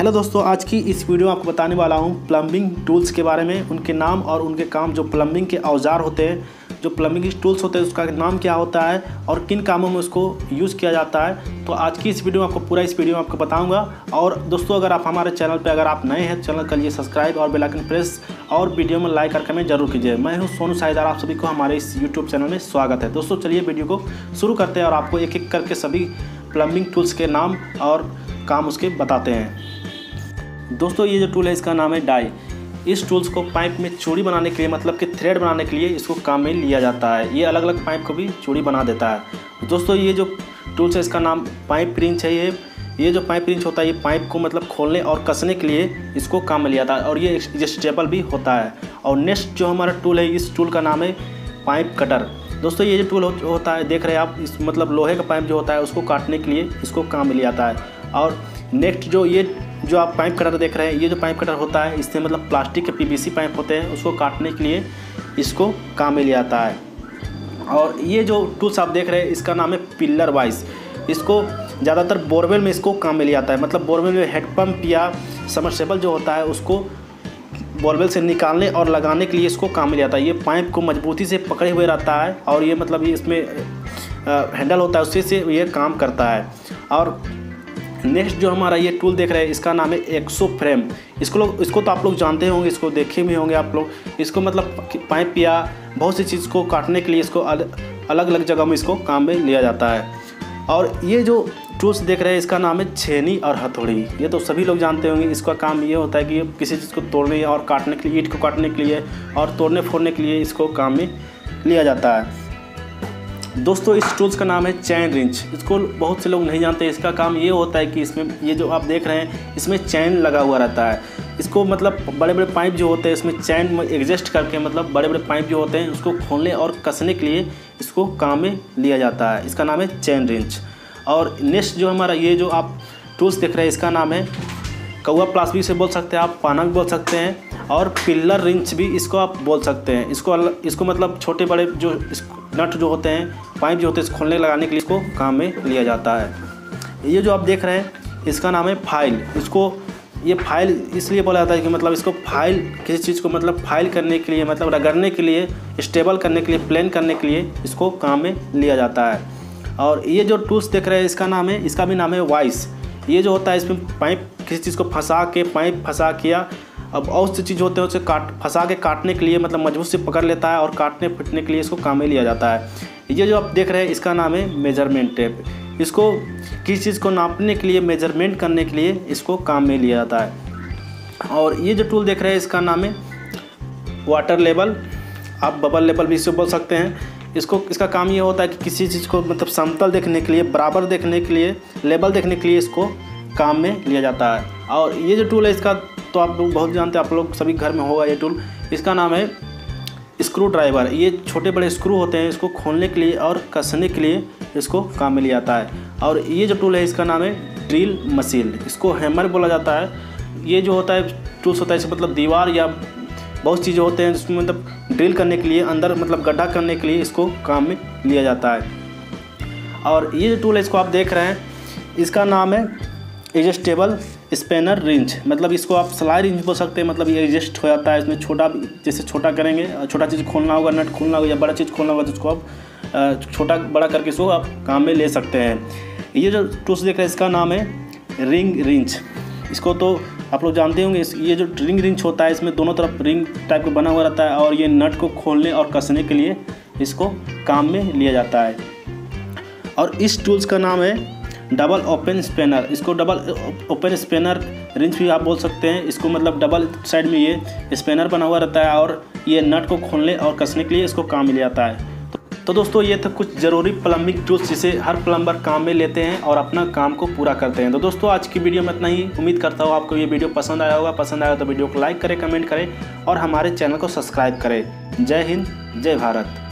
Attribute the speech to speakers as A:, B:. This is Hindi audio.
A: हेलो दोस्तों, आज की इस वीडियो में आपको बताने वाला हूँ प्लम्बिंग टूल्स के बारे में, उनके नाम और उनके काम जो प्लम्बिंग के औज़ार होते हैं, जो प्लम्बिंग टूल्स होते हैं, उसका नाम क्या होता है और किन कामों में उसको यूज़ किया जाता है। तो आज की इस वीडियो में आपको पूरा इस वीडियो में आपको बताऊँगा। और दोस्तों, अगर आप हमारे चैनल पर अगर आप नए हैं, चैनल करिए सब्सक्राइब और बेलाइकन प्रेस और वीडियो में लाइक और कमेंट ज़रूर कीजिए। मैं हूँ सोनू साहिदार आप सभी को हमारे इस यूट्यूब चैनल में स्वागत है। दोस्तों, चलिए वीडियो को शुरू करते हैं और आपको एक एक करके सभी प्लम्बिंग टूल्स के नाम और काम उसके बताते हैं। दोस्तों, ये जो टूल है, इसका नाम है डाई इस टूल्स को पाइप में चूड़ी बनाने के लिए मतलब कि थ्रेड बनाने के लिए इसको काम में लिया जाता है। ये अलग अलग पाइप को भी चूड़ी बना देता है। दोस्तों, ये जो टूल्स है, इसका नाम पाइप प्रिंच है ये। ये जो पाइप रिंच होता है, ये पाइप को मतलब खोलने और कसने के लिए इसको काम में लिया जाता है और ये एडजस्टेबल भी होता है। और नेक्स्ट जो हमारा टूल है, इस टूल का नाम है पाइप कटर दोस्तों, ये जो टूल होता है, देख रहे हैं आप, इस मतलब लोहे का पाइप जो होता है, उसको काटने के लिए इसको काम में लिया जाता है। और नेक्स्ट जो ये जो आप पाइप कटर देख रहे हैं, ये जो पाइप कटर होता है, इससे मतलब प्लास्टिक के पीवीसी पाइप होते हैं, उसको काटने के लिए इसको काम में लिया जाता है। और ये जो टूल्स आप देख रहे हैं, इसका नाम है पिल्लर वाइस इसको ज़्यादातर बोरवेल में इसको काम में लिया जाता है। मतलब बोरवेल में हेडपम्प या समरसेबल जो होता है, उसको बोरवेल से निकालने और लगाने के लिए इसको काम में लिया जाता है। ये पाइप को मजबूती से पकड़े हुए रहता है और ये मतलब ये इसमें हैंडल होता है उससे से ये काम करता है। और नेक्स्ट जो हमारा ये टूल देख रहे हैं, इसका नाम है एक्सो फ्रेम इसको लोग, इसको तो आप लोग जानते होंगे, इसको देखे भी होंगे आप लोग। इसको मतलब पाइप या बहुत सी चीज़ को काटने के लिए इसको अलग अलग जगह में इसको काम में लिया जाता है। और ये जो टूल्स देख रहे हैं, इसका नाम है छेनी और हथौड़ी। ये तो सभी लोग जानते होंगे, इसका काम ये होता है कि किसी चीज़ को तोड़ने और काटने के लिए, ईट को काटने के लिए और तोड़ने फोड़ने के लिए इसको काम में लिया जाता है। दोस्तों, इस टूल्स का नाम है चैन रिंच। इसको बहुत से लोग नहीं जानते। इसका काम ये होता है कि इसमें, ये जो आप देख रहे हैं, इसमें चैन लगा हुआ रहता है। इसको मतलब बड़े बड़े पाइप जो होते हैं, इसमें चैन में एडजस्ट करके मतलब बड़े बड़े पाइप जो होते हैं, उसको खोलने और कसने के लिए इसको काम में लिया जाता है। इसका नाम है चैन रिंच। और नेक्स्ट जो हमारा, ये जो आप टूल्स देख रहे हैं, इसका नाम है कौआ प्लास्टिक से बोल सकते हैं आप पाना भी बोल सकते हैं। और पिल्लर रिंच भी इसको आप बोल सकते हैं। इसको इसको मतलब छोटे बड़े जो नट जो होते हैं, पाइप जो होते हैं खोलने लगाने के लिए इसको काम में लिया जाता है। ये जो आप देख रहे हैं, इसका नाम है फ़ाइल। इसको, ये फ़ाइल इसलिए बोला जाता है कि मतलब इसको फ़ाइल, किसी चीज़ को मतलब फ़ाइल करने के लिए मतलब रगड़ने के लिए, स्टेबल करने के लिए, प्लेन करने के लिए इसको काम में लिया जाता है। और ये जो टूल्स देख रहे हैं, इसका नाम है, इसका भी नाम है वाइस। ये जो होता है, इसमें पाइप, किसी चीज़ को फंसा के, पाइप फंसा किया अब और सी चीज़ होते हैं, उसे काट, फंसा के काटने के लिए मतलब मज़बूत से पकड़ लेता है और काटने, फिटने के लिए इसको काम में लिया जाता है। ये जो आप देख रहे हैं, इसका नाम है मेज़रमेंट टेप इसको किसी चीज़ को नापने के लिए मेज़रमेंट करने के लिए इसको काम में लिया जाता है। और ये जो टूल देख रहे हैं, इसका नाम है वाटर लेवल आप बबल लेवल भी इससे बोल सकते हैं। इसको, इसका काम ये होता है कि किसी चीज़ को मतलब समतल देखने के लिए, बराबर देखने के लिए लेवल देखने के लिए इसको काम में लिया जाता है। और ये जो टूल है, इसका तो आप लोग बहुत जानते हैं, आप लोग सभी घर में होगा ये टूल। इसका नाम है स्क्रू ड्राइवर। ये छोटे बड़े स्क्रू होते हैं, इसको खोलने के लिए और कसने के लिए इसको काम में लिया जाता है। और ये जो टूल है, इसका नाम है ड्रिल मशीन। इसको हैमर बोला जाता है। ये जो होता है, टूल्स होता है इसे मतलब दीवार या बहुत चीज़ें होते हैं, जिसमें मतलब ड्रिल करने के लिए, अंदर मतलब गड्ढा करने के लिए इसको काम में लिया जाता है। और ये जो टूल है, इसको आप देख रहे हैं, इसका नाम है एडजस्टेबल स्पेनर रिंच मतलब इसको आप सलाई रिंच बोल सकते हैं मतलब ये एडजस्ट हो जाता है, इसमें छोटा, जैसे छोटा करेंगे, छोटा चीज़ खोलना होगा, नट खोलना होगा या बड़ा चीज़ खोलना होगा तो उसको आप छोटा, बड़ा करके इसको आप काम में ले सकते हैं। ये जो टूल्स देख रहे हैं, इसका नाम है रिंग रिंच इसको तो आप लोग जानते होंगे ये जो रिंग रिंच होता है, इसमें दोनों तरफ़ रिंग टाइप का बना हुआ रहता है और ये नट को खोलने और कसने के लिए इसको काम में लिया जाता है। और इस टूल्स का नाम है डबल ओपन स्पेनर इसको डबल ओपन स्पेनर रिंच भी आप बोल सकते हैं। इसको मतलब डबल साइड में ये स्पेनर बना हुआ रहता है और ये नट को खोलने और कसने के लिए इसको काम मिल जाता है। तो, दोस्तों ये था कुछ ज़रूरी प्लम्बिंग टूल्स जिसे हर प्लम्बर काम में लेते हैं और अपना काम को पूरा करते हैं। तो दोस्तों आज की वीडियो में इतना ही। उम्मीद करता हूँ आपको ये वीडियो पसंद आया होगा। पसंद आया तो वीडियो को लाइक करें कमेंट करें और हमारे चैनल को सब्सक्राइब करें। जय हिंद जय भारत।